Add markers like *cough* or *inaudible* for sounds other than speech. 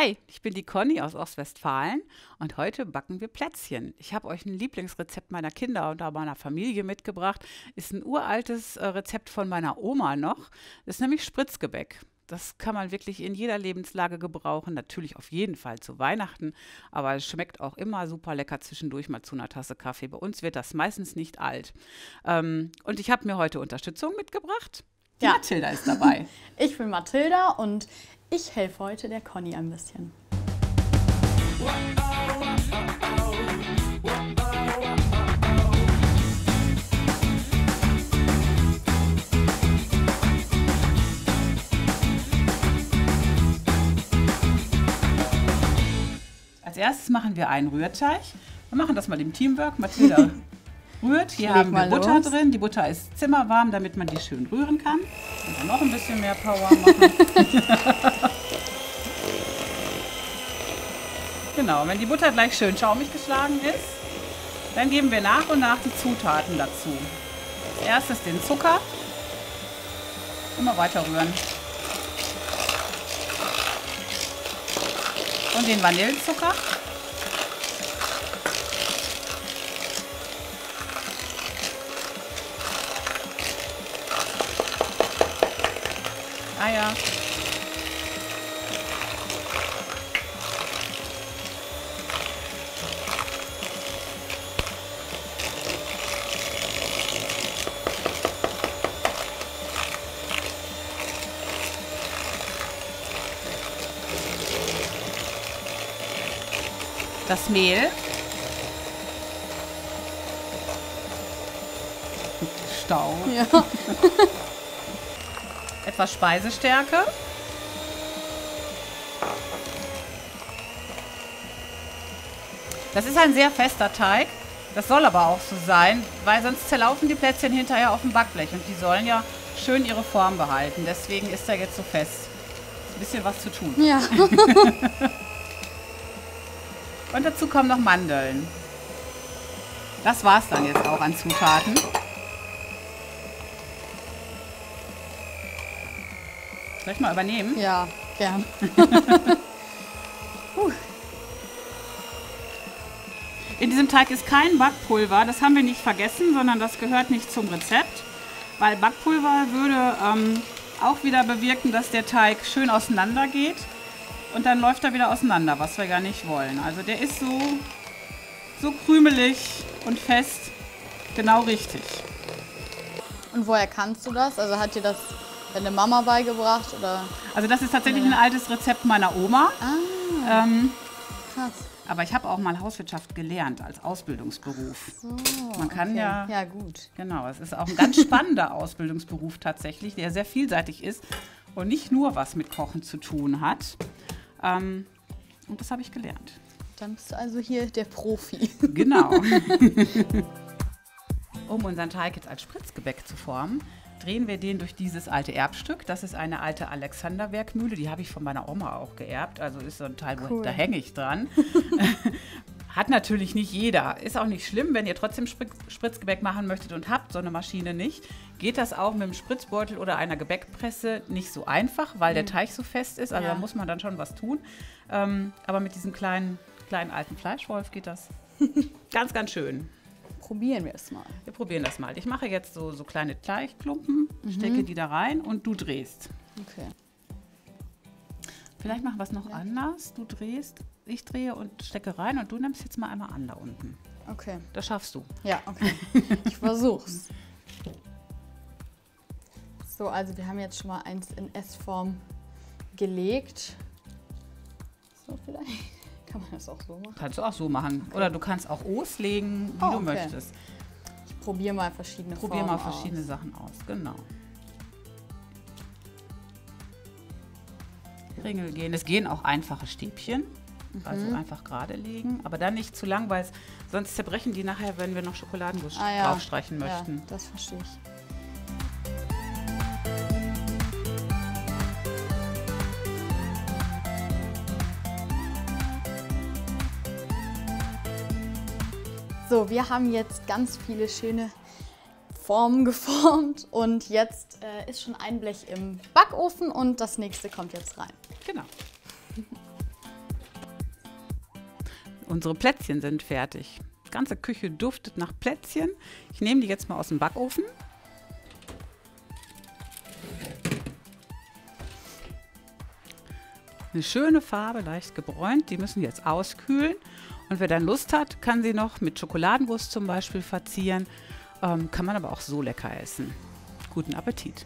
Hi, ich bin die Conny aus Ostwestfalen und heute backen wir Plätzchen. Ich habe euch ein Lieblingsrezept meiner Kinder und auch meiner Familie mitgebracht. Ist ein uraltes äh, Rezept von meiner Oma noch. Das ist nämlich Spritzgebäck. Das kann man wirklich in jeder Lebenslage gebrauchen. Natürlich auf jeden Fall zu Weihnachten, aber es schmeckt auch immer super lecker zwischendurch mal zu einer Tasse Kaffee. Bei uns wird das meistens nicht alt. Ähm, und ich habe mir heute Unterstützung mitgebracht. Ja. Mathilda ist dabei. *laughs* Ich bin Mathilda und ich helfe heute der Conny ein bisschen. Als erstes machen wir einen Rührteig. Wir machen das mal im Teamwork. Mathilda *laughs* rührt. Hier haben wir Butter los. drin. Die Butter ist zimmerwarm, damit man die schön rühren kann. Und dann noch ein bisschen mehr Power *laughs* machen. Genau, wenn die Butter gleich schön schaumig geschlagen ist, dann geben wir nach und nach die Zutaten dazu. Als erstes den Zucker. Immer weiter rühren. Und den Vanillezucker. Eier. Das Mehl. Stau. Ja. *laughs* etwas Speisestärke. Das ist ein sehr fester Teig. Das soll aber auch so sein, weil sonst zerlaufen die Plätzchen hinterher auf dem Backblech und die sollen ja schön ihre Form behalten. Deswegen ist er jetzt so fest. Ist ein bisschen was zu tun. Ja. *laughs* *laughs* Und dazu kommen noch Mandeln. Das war's dann jetzt auch an Zutaten. Soll ich mal übernehmen? Ja, gern. *laughs* In diesem Teig ist kein Backpulver, das haben wir nicht vergessen, sondern das gehört nicht zum Rezept, weil Backpulver würde ähm, auch wieder bewirken, dass der Teig schön auseinander geht und dann läuft er wieder auseinander, was wir gar nicht wollen. Also der ist so, so krümelig und fest, genau richtig. Und woher kannst du das? Also hat dir das deine Mama beigebracht oder? Also das ist tatsächlich ein altes Rezept meiner Oma, Ah, ähm, krass. aber ich habe auch mal Hauswirtschaft gelernt als Ausbildungsberuf. So, Man kann okay. ja- Ja, gut. Genau, es ist auch ein ganz spannender *laughs* Ausbildungsberuf tatsächlich, der sehr vielseitig ist und nicht nur was mit Kochen zu tun hat. Ähm, und das habe ich gelernt. Dann bist du also hier der Profi. *laughs* Genau. *laughs* um unseren Teig jetzt als Spritzgebäck zu formen, drehen wir den durch dieses alte Erbstück. Das ist eine alte Alexanderwerkmühle, die habe ich von meiner Oma auch geerbt. Also ist so ein Teil, wo Cool. da hänge ich dran. *laughs* Hat natürlich nicht jeder. Ist auch nicht schlimm, wenn ihr trotzdem Spritz Spritzgebäck machen möchtet und habt so eine Maschine nicht. Geht das auch mit einem Spritzbeutel oder einer Gebäckpresse nicht so einfach, weil der Teig so fest ist. Also Ja. da muss man dann schon was tun. Ähm, aber mit diesem kleinen, kleinen alten Fleischwolf geht das *laughs* ganz, ganz schön. Probieren wir es mal. Wir probieren das mal. Ich mache jetzt so, so kleine Teigklumpen, stecke die da rein und du drehst. Okay. Vielleicht machen wir es noch anders. Du drehst, ich drehe und stecke rein und du nimmst jetzt mal einmal an da unten. Okay. Das schaffst du. Ja, okay. *laughs* Ich versuch's. So, also wir haben jetzt schon mal eins in S-Form gelegt. So vielleicht. *laughs* Kann man das auch so machen? Kannst du auch so machen. Oder du kannst auch O's legen, wie Oh, du okay. möchtest. Ich probiere mal verschiedene Probier Formen mal verschiedene aus. Sachen aus. Genau. Die Ringel gehen. Es gehen auch einfache Stäbchen. Mhm. Also einfach gerade legen. Aber dann nicht zu lang, weil sonst zerbrechen die nachher, wenn wir noch Schokoladenguss Ah, ja. draufstreichen möchten. Ja, das verstehe ich. So, wir haben jetzt ganz viele schöne Formen *laughs* geformt und jetzt äh, ist schon ein Blech im Backofen und das nächste kommt jetzt rein. Genau. Unsere Plätzchen sind fertig. Die ganze Küche duftet nach Plätzchen. Ich nehme die jetzt mal aus dem Backofen. Eine schöne Farbe, leicht gebräunt. Die müssen jetzt auskühlen. Und wer dann Lust hat, kann sie noch mit Schokoladenwurst zum Beispiel verzieren. Ähm, kann man aber auch so lecker essen. Guten Appetit!